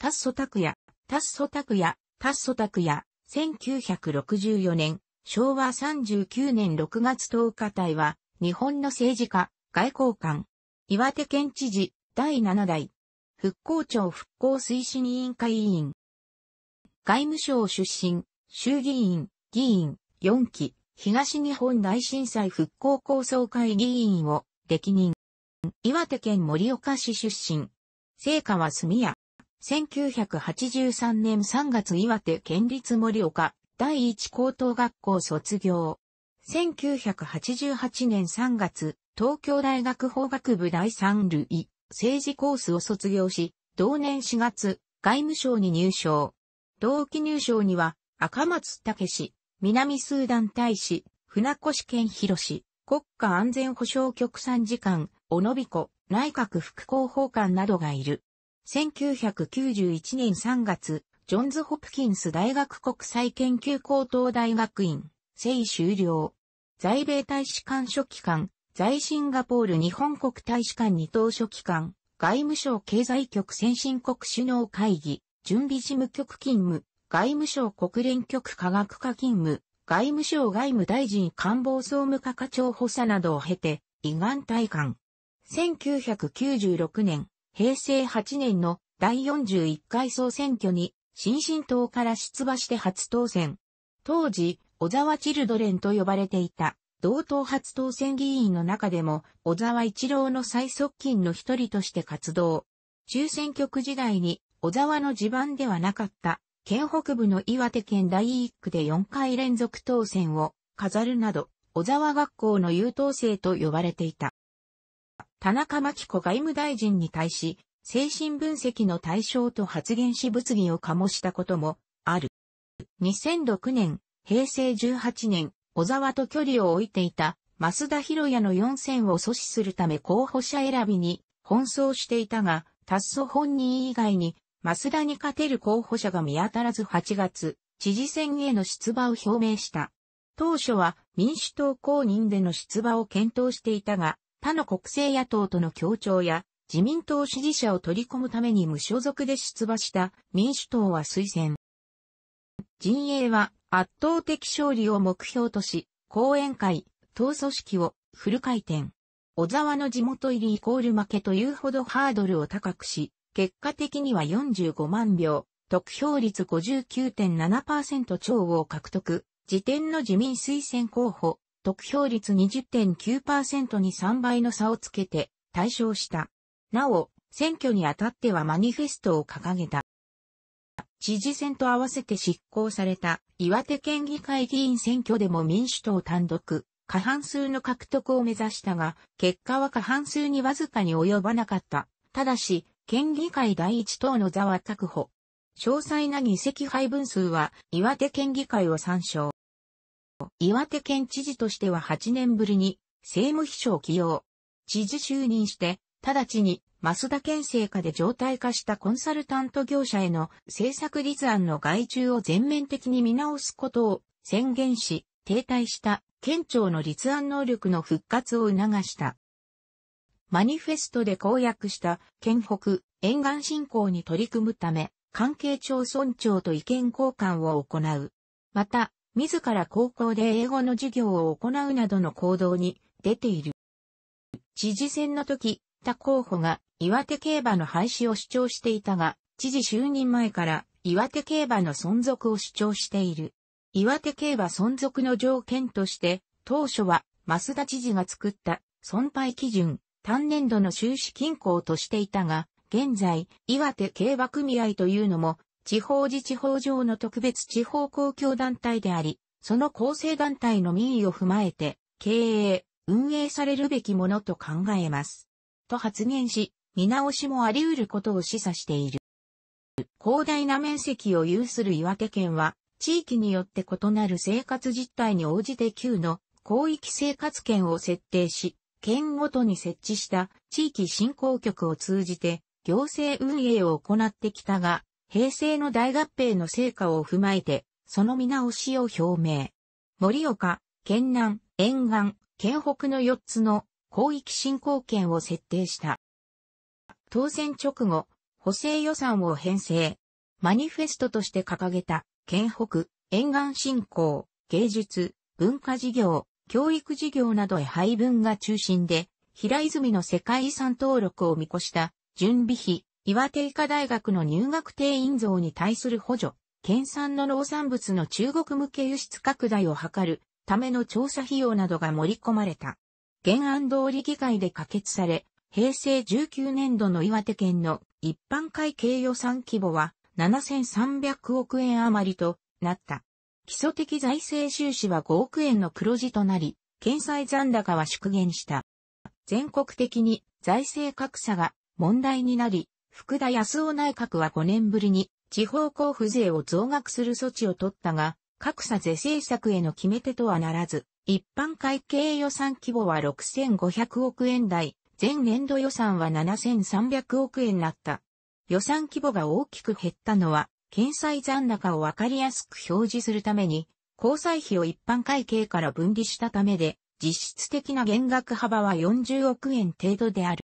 タッソ拓也、タッソ拓也、タッソ拓也、1964年、昭和39年。6月10日。隊は、日本の政治家、外交官、岩手県知事、第7代、復興庁復興推進委員会委員、外務省出身、衆議院、議員、4期、東日本大震災復興構想会議員を歴任。岩手県盛岡市出身。聖火は住屋。1983年3月岩手県立盛岡第一高等学校卒業。1988年3月、東京大学法学部第三類政治コースを卒業し、同年4月、外務省に入省。同期入省には、赤松武氏、南スーダン大使、船越健博士、国家安全保障局参事官、小野彦、内閣副広報官などがいる。1991年3月、ジョンズ・ホプキンス大学国際研究高等大学院、生終了。在米大使館書記官、在シンガポール日本国大使館二等書記官、外務省経済局先進国首脳会議、準備事務局勤務、外務省国連局科学課勤務、外務省外務大臣官房総務課課長補佐などを経て、胃がん体感。1996年、平成8年の第41回総選挙に、新進党から出馬して初当選。当時、小沢チルドレンと呼ばれていた、同党初当選議員の中でも、小沢一郎の最側近の一人として活動。中選挙区時代に、小沢の地盤ではなかった、県北部の岩手県第一区で4回連続当選を飾るなど、小沢学校の優等生と呼ばれていた。田中真紀子外務大臣に対し、精神分析の対象と発言し物議を醸したこともある。2006年、平成18年、小沢と距離を置いていた増田博也の4選を阻止するため候補者選びに奔走していたが、タッソ本人以外に増田に勝てる候補者が見当たらず8月、知事選への出馬を表明した。当初は民主党公認での出馬を検討していたが、他の国政野党との協調や自民党支持者を取り込むために無所属で出馬した民主党は推薦。陣営は圧倒的勝利を目標とし、講演会、党組織をフル回転。小沢の地元入りイコール負けというほどハードルを高くし、結果的には45万票、得票率59.7%超を獲得、時点の自民推薦候補、得票率20.9%に3倍の差をつけて対象した。なお、選挙にあたってはマニフェストを掲げた。知事選と合わせて執行された岩手県議会議員選挙でも民主党単独、過半数の獲得を目指したが、結果は過半数にわずかに及ばなかった。ただし、県議会第一党の座は確保。詳細な議席配分数は岩手県議会を参照。岩手県知事としては8年ぶりに政務秘書を起用。知事就任して、直ちに増田県政下で状態化したコンサルタント業者への政策立案の外注を全面的に見直すことを宣言し、停滞した県庁の立案能力の復活を促した。マニフェストで公約した県北沿岸振興に取り組むため、関係町村長と意見交換を行う。また、自ら高校で英語の授業を行うなどの行動に出ている。知事選の時、他候補が岩手競馬の廃止を主張していたが、知事就任前から岩手競馬の存続を主張している。岩手競馬存続の条件として、当初は増田知事が作った損廃基準、単年度の収支均衡としていたが、現在、岩手競馬組合というのも、地方自治法上の特別地方公共団体であり、その構成団体の民意を踏まえて、経営、運営されるべきものと考えます。と発言し、見直しもあり得ることを示唆している。広大な面積を有する岩手県は、地域によって異なる生活実態に応じて旧の広域生活圏を設定し、県ごとに設置した地域振興局を通じて行政運営を行ってきたが、平成の大合併の成果を踏まえて、その見直しを表明。盛岡、県南、沿岸、県北の4つの広域振興圏を設定した。当選直後、補正予算を編成。マニフェストとして掲げた、県北、沿岸振興、芸術、文化事業、教育事業などへ配分が中心で、平泉の世界遺産登録を見越した準備費、岩手医科大学の入学定員増に対する補助、県産の農産物の中国向け輸出拡大を図るための調査費用などが盛り込まれた。原案通り議会で可決され、平成19年度の岩手県の一般会計予算規模は7300億円余りとなった。基礎的財政収支は5億円の黒字となり、県債残高は縮減した。全国的に財政格差が問題になり、福田康夫内閣は5年ぶりに地方交付税を増額する措置を取ったが、格差是政策への決め手とはならず、一般会計予算規模は6500億円台、前年度予算は7300億円なった。予算規模が大きく減ったのは、検済残高をわかりやすく表示するために、交際費を一般会計から分離したためで、実質的な減額幅は40億円程度である。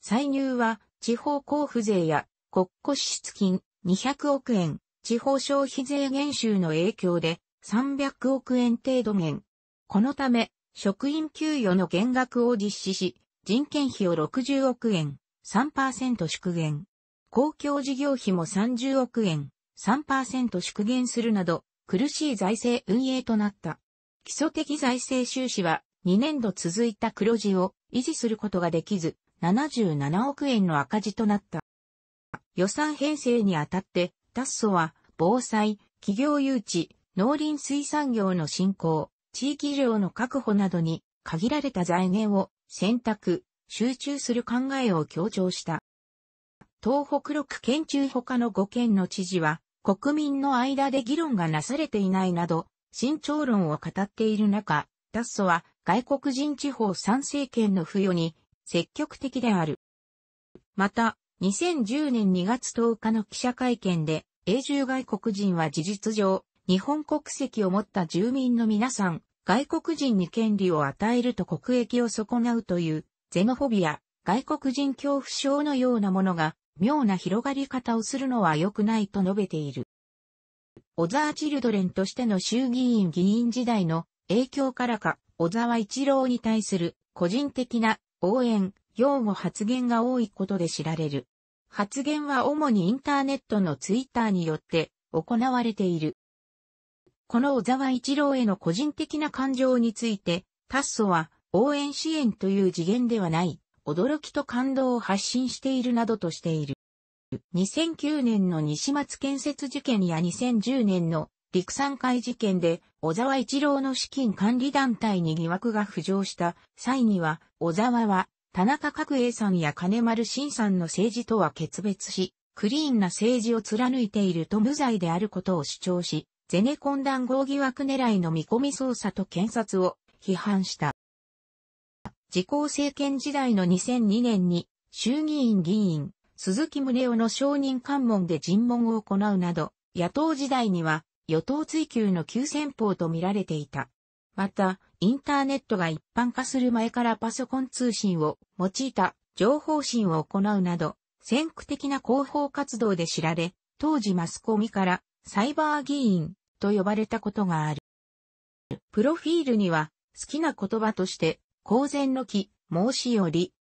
歳入は地方交付税や国庫支出金200億円、地方消費税減収の影響で300億円程度減。このため、職員給与の減額を実施し、人件費を60億円、3%縮減。公共事業費も30億円、3%縮減するなど、苦しい財政運営となった。基礎的財政収支は2年度続いた黒字を維持することができず、77億円の赤字となった。予算編成にあたって、タッソは、防災、企業誘致、農林水産業の振興、地域量の確保などに限られた財源を選択、集中する考えを強調した。東北6県中他の5県の知事は、国民の間で議論がなされていないなど、慎重論を語っている中、タッソは外国人地方参政権の付与に積極的である。また、2010年2月10日の記者会見で、永住外国人は事実上、日本国籍を持った住民の皆さん、外国人に権利を与えると国益を損なうという、ゼノフォビア、外国人恐怖症のようなものが、妙な広がり方をするのは良くないと述べている。小沢チルドレンとしての衆議院議員時代の影響からか、小沢一郎に対する個人的な応援、擁護発言が多いことで知られる。発言は主にインターネットのツイッターによって行われている。この小沢一郎への個人的な感情について、タッソは応援支援という次元ではない、驚きと感動を発信しているなどとしている。2009年の西松建設事件や2010年の陸産会事件で小沢一郎の資金管理団体に疑惑が浮上した際には、小沢は田中角栄さんや金丸晋さんの政治とは決別し、クリーンな政治を貫いていると無罪であることを主張し、ゼネコン談合疑惑狙いの見込み捜査と検察を批判した。自公政権時代の2002年に衆議院議員、鈴木宗男の承認喚問で尋問を行うなど、野党時代には与党追及の急先鋒と見られていた。また、インターネットが一般化する前からパソコン通信を用いた情報信を行うなど、先駆的な広報活動で知られ、当時マスコミからサイバー議員と呼ばれたことがある。プロフィールには好きな言葉として公然の木、申しより、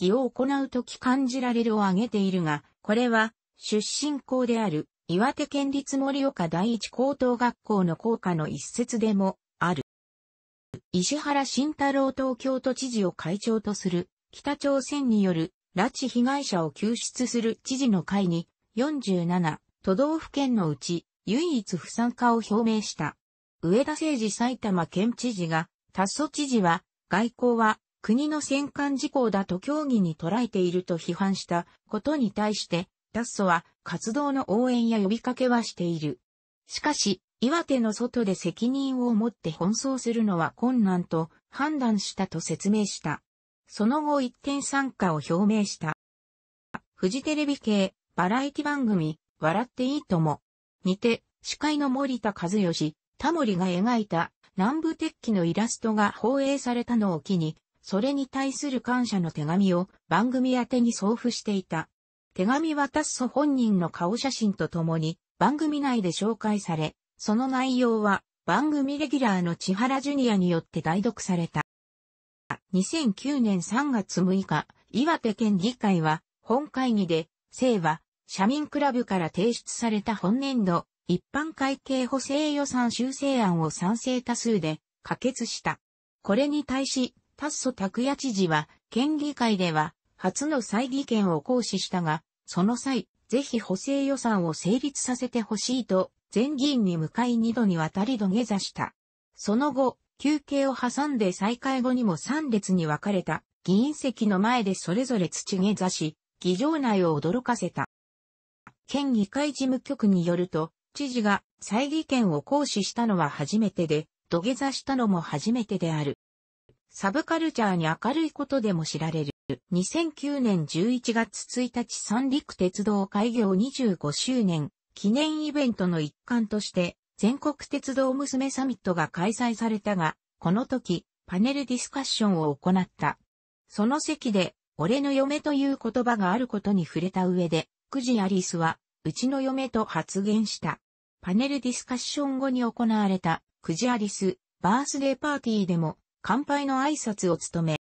義を行うとき感じられるを挙げているが、これは出身校である岩手県立盛岡第一高等学校の校歌の一節でもある。石原慎太郎東京都知事を会長とする北朝鮮による拉致被害者を救出する知事の会に47都道府県のうち唯一不参加を表明した。上田誠二埼玉県知事が、達祖知事は、外交は国の戦艦事項だと協議に捉えていると批判したことに対して、達祖は活動の応援や呼びかけはしている。しかし、岩手の外で責任を持って奔走するのは困難と判断したと説明した。その後一点参加を表明した。フジテレビ系バラエティ番組、笑っていいとも。にて、司会の森田和義、タモリが描いた南部鉄器のイラストが放映されたのを機に、それに対する感謝の手紙を番組宛てに送付していた。手紙渡す本人の顔写真とともに番組内で紹介され、その内容は番組レギュラーの千原ジュニアによって代読された。2009年3月6日、岩手県議会は本会議で、政和、社民クラブから提出された本年度、一般会計補正予算修正案を賛成多数で可決した。これに対し、タッソ拓也知事は、県議会では、初の再議権を行使したが、その際、ぜひ補正予算を成立させてほしいと、全議員に向かい二度にわたり土下座した。その後、休憩を挟んで再開後にも3列に分かれた議員席の前でそれぞれ土下座し、議場内を驚かせた。県議会事務局によると、知事が再議権を行使したのは初めてで、土下座したのも初めてである。サブカルチャーに明るいことでも知られる。2009年11月1日三陸鉄道開業25周年記念イベントの一環として全国鉄道娘サミットが開催されたが、この時パネルディスカッションを行った。その席で俺の嫁という言葉があることに触れた上で、クジアリスはうちの嫁と発言した。パネルディスカッション後に行われたクジアリスバースデーパーティーでも乾杯の挨拶を務め、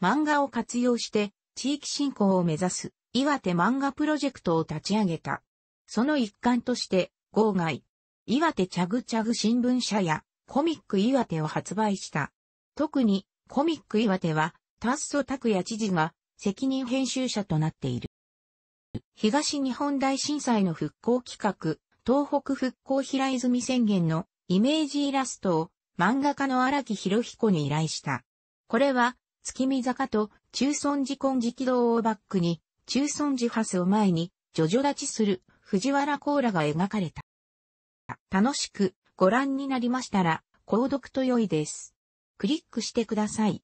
漫画を活用して地域振興を目指す岩手漫画プロジェクトを立ち上げた。その一環として、号外、岩手チャグチャグ新聞社やコミック岩手を発売した。特にコミック岩手はタッソ拓也知事が責任編集者となっている。東日本大震災の復興企画、東北復興平泉宣言のイメージイラストを漫画家の荒木博彦に依頼した。これは月見坂と中村寺金色堂をバックに、中村寺ハスを前に、ジョジョ立ちする藤原コーラが描かれた。楽しくご覧になりましたら、購読と良いです。クリックしてください。